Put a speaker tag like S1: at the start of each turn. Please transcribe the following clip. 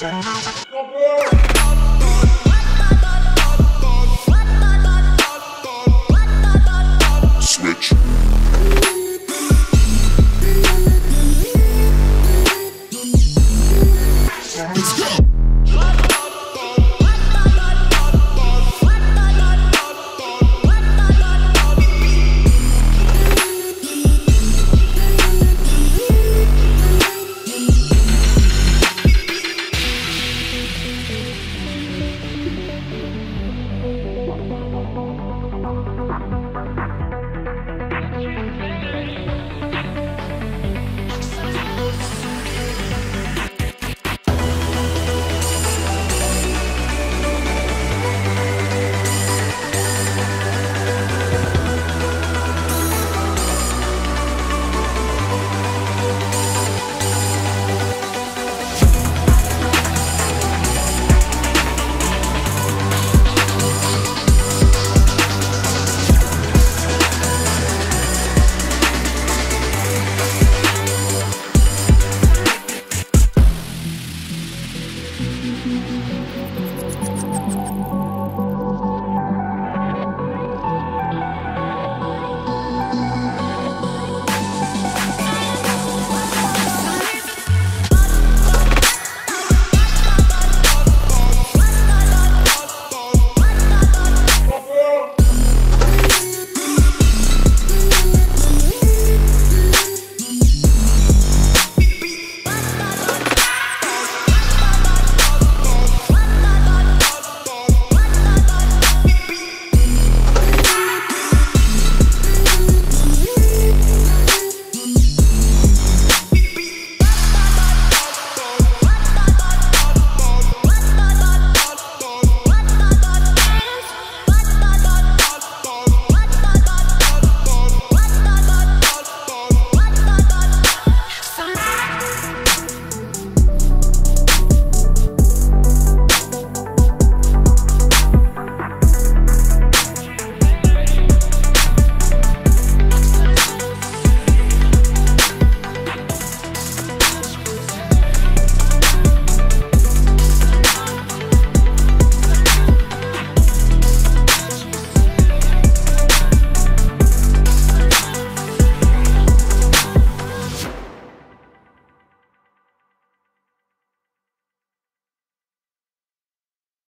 S1: Nation.
S2: Thank mm-hmm. you.